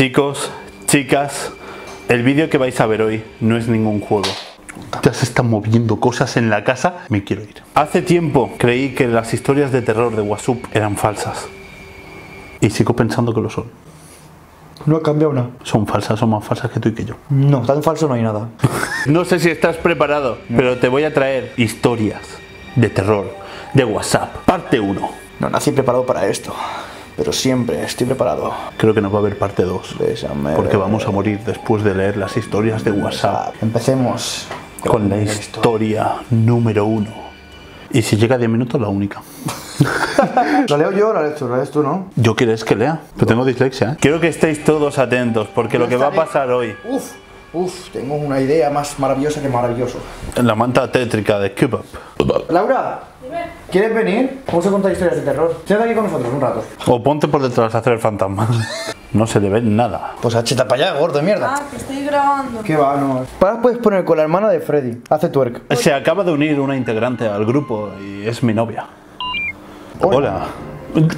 Chicos, chicas, el vídeo que vais a ver hoy no es ningún juego. Ya se están moviendo cosas en la casa, me quiero ir. Hace tiempo creí que las historias de terror de Wasup eran falsas. Y sigo pensando que lo son. No ha cambiado nada. Son falsas, son más falsas que tú y que yo. No, tan falso no hay nada. No sé si estás preparado, pero te voy a traer historias de terror de WhatsApp, parte 1. No nací preparado para esto. Pero siempre estoy preparado. Creo que no va a haber parte 2. Bésame. Porque vamos a morir después de leer las historias de WhatsApp Empecemos con la historia número 1. Y si llega a 10 minutos, la única. ¿La leo yo o la lees tú? La lees tú, ¿no? ¿Yo quieres que lea? Pero tengo dislexia. ¿eh? Quiero que estéis todos atentos, porque lo que va a pasar hoy, Uf, uf, tengo una idea más maravillosa que maravilloso. en la manta tétrica de Cubop, Laura, ¿quieres venir? Vamos a contar historias de terror. Quédate aquí con nosotros un rato. o ponte por detrás a hacer el fantasma. No se le ve nada. Pues acheta para allá, gordo de mierda. Ah, que estoy grabando. ¿Qué va? No. Ahora puedes poner con la hermana de Freddy. Hace twerk. Se acaba de unir una integrante al grupo y es mi novia. Hola.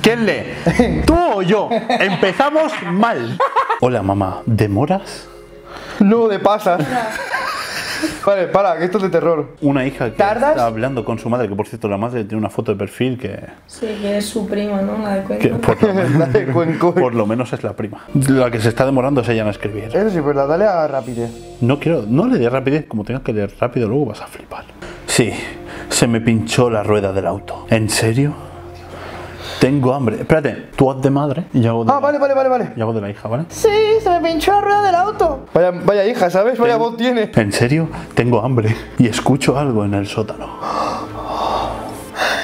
¿Quién lee? ¿Tú o yo? Empezamos mal. Hola, mamá. ¿Demoras? No, de pasas. Vale, para, que esto es de terror. Una hija que ¿Tardas? está hablando con su madre, que por cierto la madre tiene una foto de perfil que, Sí, que es su prima, ¿no? La de que cuento. por, lo menos, La de Cuenco. por lo menos es la prima. La que se está demorando es ella en escribir. Eso sí es verdad, dale a rapidez. No quiero, no le dé rapidez, como tengas que leer rápido luego vas a flipar. Sí, se me pinchó la rueda del auto. ¿En serio? Tengo hambre. Espérate, tú haz de madre y yo hago de, Ah, vale, vale, vale, vale. y hago de la hija, ¿vale? Sí, se me pinchó la rueda del auto. Vaya, vaya hija, ¿sabes? Vaya voz tiene. ¿En serio? Tengo hambre y escucho algo en el sótano.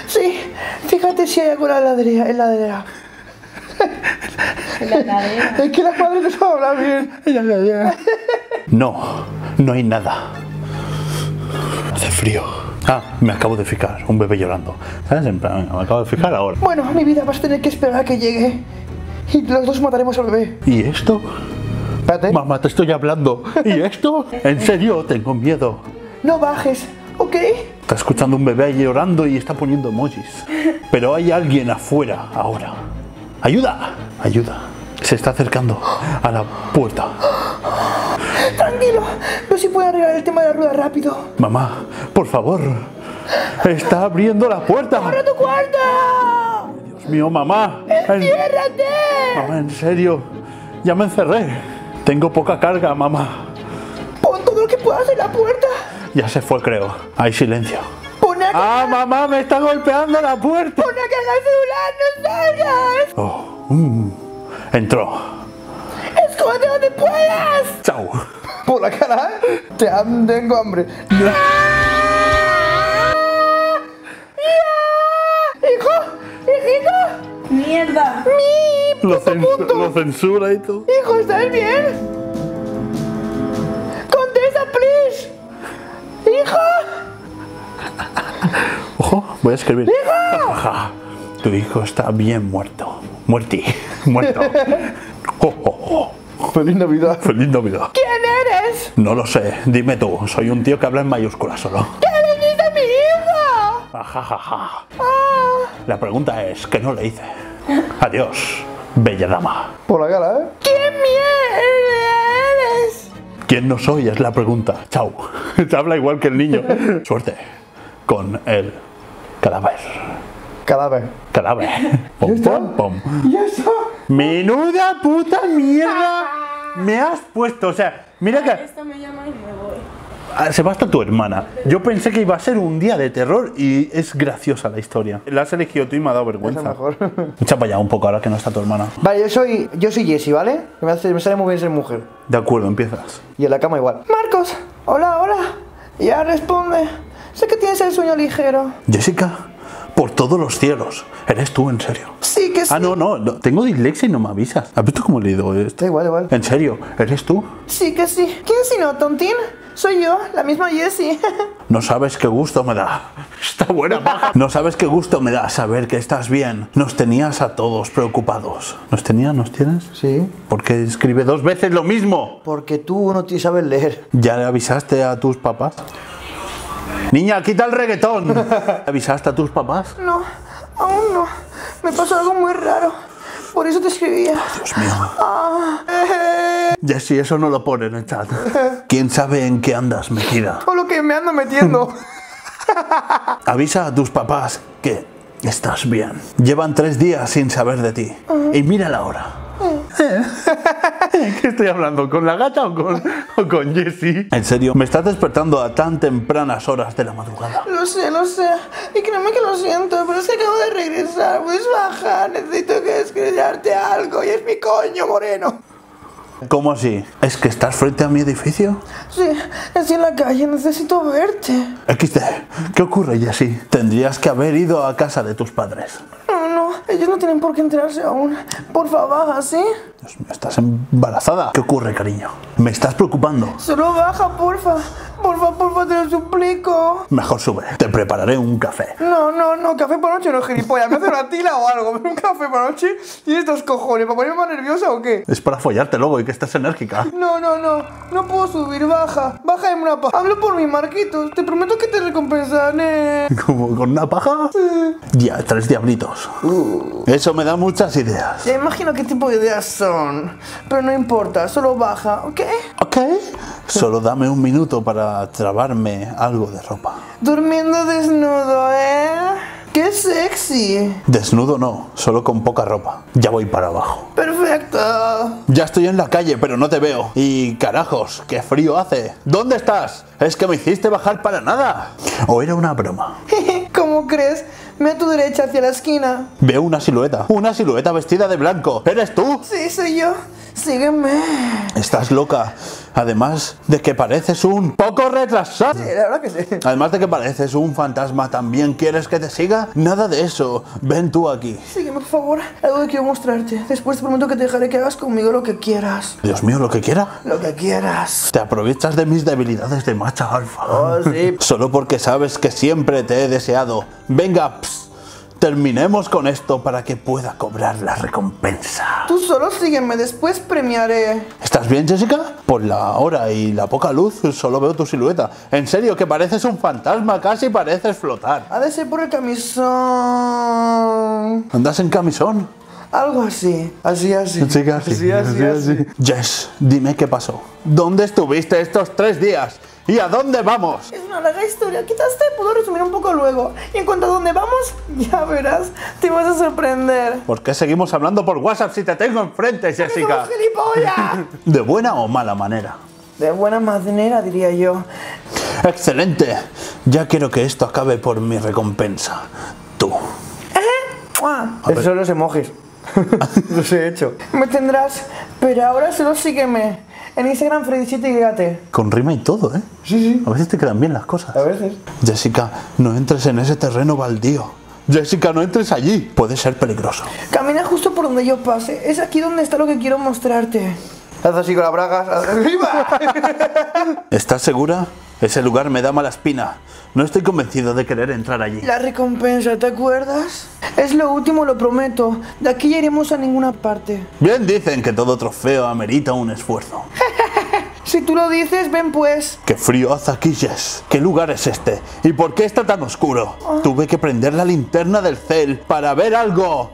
Sí, fíjate si hay algo en la heladera. La. La. Es que las madres no saben hablar bien. La. No, no hay nada. Hace frío. Ah, me acabo de fijar, un bebé llorando. ¿Sabes? En plan, me acabo de fijar ahora. Bueno, mi vida, vas a tener que esperar a que llegue. Y los dos mataremos al bebé. ¿Y esto? Espérate. Mamá, te estoy hablando. ¿Y esto? En serio, tengo miedo. No bajes, ¿ok? Está escuchando un bebé llorando y está poniendo emojis. Pero hay alguien afuera ahora. ¡Ayuda! ¡Ayuda! Se está acercando a la puerta. Tranquilo, no si puedo arreglar el tema de la rueda rápido. Mamá, por favor. Está abriendo la puerta. ¡A tu cuarto! Dios mío, mamá. En- ¡Ciérrate! Mamá, en serio. Ya me encerré. Tengo poca carga, mamá. Pon todo lo que puedas en la puerta. Ya se fue, creo. Hay silencio. Pon a, ¡Ah, mamá! ¡Me está golpeando la puerta! pon a cargar el celular, no salgas. Oh, mm. Entró. Escóndete donde puedas. Chao. Por la cara. Te am- tengo hambre. ¡Hijo! ¡Hijito! ¡Mierda! ¡Mi! Lo, ¡Punto, censu- punto! lo censura y todo. ¡Hijo, estás bien! ¡Contesta, please! ¡Hijo! Ojo, voy a escribir. Jaja, Tu hijo está bien muerto. Muerti. Muerto. Oh, oh, oh. ¡Feliz Navidad! Feliz Navidad. ¿Quién eres? No lo sé. Dime tú. Soy un tío que habla en mayúsculas solo. ¿Qué le dices a mi hijo? Ajajaja. Ah. La pregunta es, ¿qué no le hice? Adiós, bella dama. Por la cara, ¿eh? ¿Quién mierda eres? ¿Quién no soy? Es la pregunta. Chao. Te habla igual que el niño. Suerte. Con el cadáver. Cadáver. Cadáver. Pom, está? pom, pom. ¿Y eso? Menuda puta mierda me has puesto. O sea, mira que Esto me llama y me voy. ah, se va hasta tu hermana. Yo pensé que iba a ser un día de terror y es graciosa la historia. La has elegido tú y me ha dado Es vergüenza. mejor. Echa para allá un poco ahora que no está tu hermana. vale, yo soy, yo soy Jessie, ¿vale? Me, hace- me sale muy bien ser mujer. De acuerdo, empiezas. Y en la cama igual. Marcos, hola, hola. Ya responde. Sé que tienes el sueño ligero. Jessica, por todos los cielos. ¿Eres tú, en serio? Sí que sí. Ah, no, no, no, tengo dislexia y no me avisas. ¿Has visto cómo he leído esto? Igual, igual. ¿En serio? ¿Eres tú? Sí que sí. ¿Quién si no, tontín? Soy yo, la misma Jessie. No sabes qué gusto me da. Está buena paja. No sabes qué gusto me da saber que estás bien. Nos tenías a todos preocupados. ¿Nos tenías? ¿Nos tienes? sí. ¿Por qué escribe dos veces lo mismo? Porque tú no te sabes leer. ¿Ya le avisaste a tus papás? Niña, quita el reggaetón. ¿Le avisaste a tus papás? No, aún no. Me pasó algo muy raro. Por eso te escribía. Dios mío. Ah, eh, Jessy, eso no lo pone en el chat. ¿Quién sabe en qué andas metida? Todo lo que me ando metiendo. Avisa a tus papás que estás bien. Llevan tres días sin saber de ti. Y mira la hora. ¿Qué estoy hablando? ¿Con la gata o con, o con Jessie? En serio, me estás despertando a tan tempranas horas de la madrugada. Lo sé, lo sé. Y créeme que lo siento, pero es que acabo de regresar. Puedes bajar, necesito que escribirte algo. Y es mi coño moreno. ¿Cómo así? ¿Es que estás frente a mi edificio? Sí, estoy en la calle, necesito verte. XD, ¿qué ocurre, Jessie? Tendrías que haber ido a casa de tus padres. Ellos no tienen por qué enterarse aún. Porfa, baja, ¿sí? Dios mío, ¿Estás embarazada? ¿Qué ocurre, cariño? Me estás preocupando. Solo baja, porfa. Porfa, porfa, te lo suplico. Mejor sube. Te prepararé un café. No, no, no, café por noche no, gilipollas. Me hace una tila o algo. Un café por noche. ¿Tienes estos cojones? ¿Para ponerme más nerviosa o qué? Es para follarte luego y que estés enérgica. No, no, no. No puedo subir, baja. Baja en una paja. Hablo por mi Marquitos. Te prometo que te recompensaré. ¿Como con una paja? Ya, tres diablitos. Eso me da muchas ideas. Ya imagino qué tipo de ideas son. Pero no importa, solo baja, ¿ok? Ok. Solo dame un minuto para trabarme algo de ropa. Durmiendo desnudo, ¿eh? ¡Qué sexy! Desnudo no, solo con poca ropa. Ya voy para abajo. Perfecto. Ya estoy en la calle, pero no te veo. Y carajos, qué frío hace. ¿Dónde estás? Es que me hiciste bajar para nada. ¿O era una broma? ¿Cómo crees? Mira a tu derecha hacia la esquina. Veo una silueta. Una silueta vestida de blanco. ¿Eres tú? Sí, soy yo. Sígueme. Estás loca. Además de que pareces un poco retrasado. Sí, la verdad que sí. Además de que pareces un fantasma, ¿también quieres que te siga? Nada de eso. Ven tú aquí. Sígueme, por favor. Algo que quiero mostrarte. Después te prometo que te dejaré que hagas conmigo lo que quieras. Dios mío, lo que quiera. Lo que quieras. Te aprovechas de mis debilidades de macha alfa. Oh, sí. Solo porque sabes que siempre te he deseado. Venga, terminemos con esto para que pueda cobrar la recompensa. Tú solo sígueme, después premiaré. ¿Estás bien, Jessica? Por la hora y la poca luz, solo veo tu silueta. En serio, que pareces un fantasma, casi pareces flotar. Ha de ser por el camisón. ¿Andas en camisón? Algo así. Así, así. Sí, casi. Así, así, así. Jess, dime qué pasó. ¿Dónde estuviste estos tres días? ¿Y a dónde vamos? Es una larga historia, quizás te puedo resumir un poco luego. Y en cuanto a dónde vamos, ya verás, te vas a sorprender. ¿Por qué seguimos hablando por WhatsApp si te tengo enfrente, Jessica? ¡Somos gilipollas! ¿De buena o mala manera? De buena manera, diría yo. Excelente. Ya quiero que esto acabe por mi recompensa. Tú. Ver. Esos son los emojis. los he hecho. Me tendrás, pero ahora solo sígueme. En Instagram, Freddy7YT. Con rima y todo, ¿eh? Sí, sí. A veces te quedan bien las cosas. A veces. Jessica, no entres en ese terreno baldío. Jessica, no entres allí. Puede ser peligroso. Camina justo por donde yo pase. Es aquí donde está lo que quiero mostrarte. Haz así con las bragas. ¡Arriba! ¿Estás segura? Ese lugar me da mala espina. No estoy convencido de querer entrar allí. La recompensa, ¿te acuerdas? Es lo último, lo prometo. De aquí ya iremos a ninguna parte. Bien dicen que todo trofeo amerita un esfuerzo. Si tú lo dices, ven pues. ¡Qué frío hace aquí, Jess! ¿Qué lugar es este? ¿Y por qué está tan oscuro? Tuve que prender la linterna del cel para ver algo.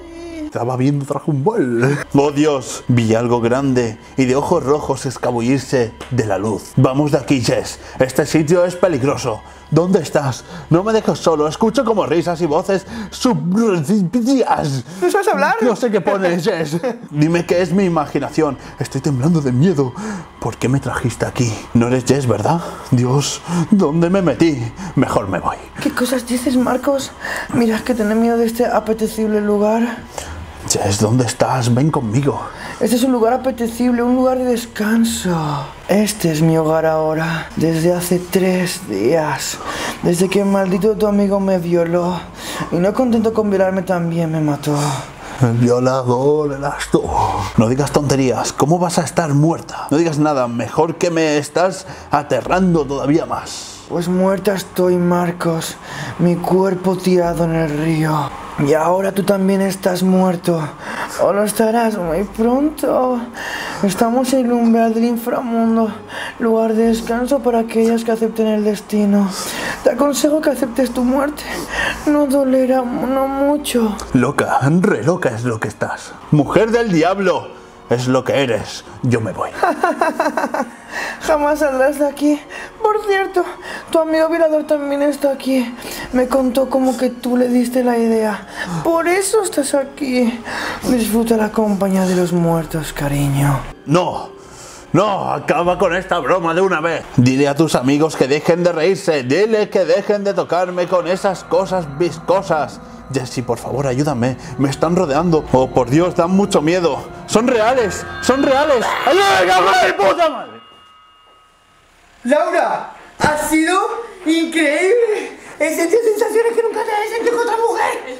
Estaba viendo Dragon Ball. ¡Oh Dios! Vi algo grande y de ojos rojos escabullirse de la luz. Vamos de aquí, Jess. Este sitio es peligroso. ¿Dónde estás? No me dejes solo. Escucho como risas y voces subrepticias. ¿No sabes hablar? No sé qué pone, Jess. Dime que es mi imaginación. Estoy temblando de miedo. ¿Por qué me trajiste aquí? No eres Jess, ¿verdad? Dios, ¿dónde me metí? Mejor me voy. ¿Qué cosas dices, Marcos? Mira, es que tener miedo de este apetecible lugar. Jess, ¿dónde estás? Ven conmigo. Este es un lugar apetecible, un lugar de descanso. Este es mi hogar ahora, desde hace tres días. Desde que el maldito tu amigo me violó. Y no contento con violarme también me mató. El violador eras tú. No digas tonterías. ¿Cómo vas a estar muerta? No digas nada. Mejor que me estás aterrando todavía más. Pues muerta estoy, Marcos. Mi cuerpo tirado en el río. Y ahora tú también estás muerto. O lo estarás muy pronto. Estamos en el umbral del inframundo, lugar de descanso para aquellas que acepten el destino. Te aconsejo que aceptes tu muerte. No dolerá no mucho. Loca, re loca es lo que estás. Mujer del diablo. Es lo que eres. Yo me voy. Jamás saldrás de aquí. Por cierto, tu amigo violador también está aquí. Me contó como que tú le diste la idea. Por eso estás aquí. Disfruta la compañía de los muertos, cariño. No, no, acaba con esta broma de una vez. Dile a tus amigos que dejen de reírse. Dile que dejen de tocarme con esas cosas viscosas. Jesse, por favor, ayúdame. Me están rodeando. Oh, por Dios, dan mucho miedo. Son reales, son reales. ¡Ayúdame, puta madre! Laura, ha sido increíble. He sentido sensaciones que nunca te he sentido con otra mujer.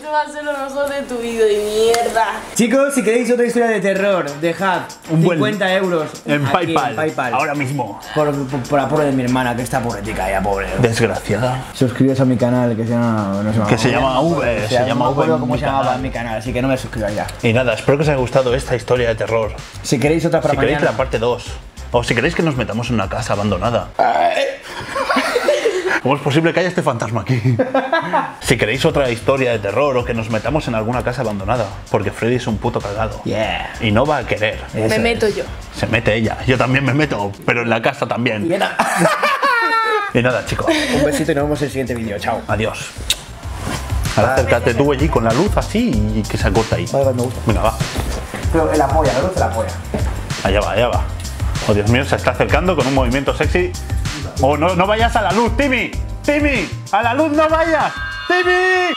Esto va a ser lo mejor de tu vida y mierda. Chicos, si queréis otra historia de terror, dejad Un buen- 50 euros En aquí PayPal, en PayPal. ahora mismo. Por, por, por la pobre de mi hermana, que está pobretica ya, pobre. Desgraciada. Suscribíos a mi canal, que se llama... No se llama Que se llama V, se llama no me acuerdo V en cómo se llamaba mi canal, así que no me suscribáis ya. Y nada, espero que os haya gustado esta historia de terror. Si queréis otra para Si queréis mañana... la parte 2. O si queréis que nos metamos en una casa abandonada. ¿Cómo es posible que haya este fantasma aquí? si queréis otra historia de terror o que nos metamos en alguna casa abandonada. Porque Freddy es un puto cagado. Yeah. Y no va a querer. Eso Me es. meto yo. Se mete ella. Yo también me meto, pero en la casa también. Y nada. Y nada, chicos. Un besito y nos vemos en el siguiente vídeo. Chao. Adiós. Ahora acércate tú allí con la luz así y que se acorta ahí. Vale, vale, me gusta. Venga, va. Pero en la polla, la luz la polla. Allá va, allá va. Oh, Dios mío, se está acercando con un movimiento sexy. Oh, no, no vayas a la luz, Timmy. Timmy, a la luz no vayas. Timmy.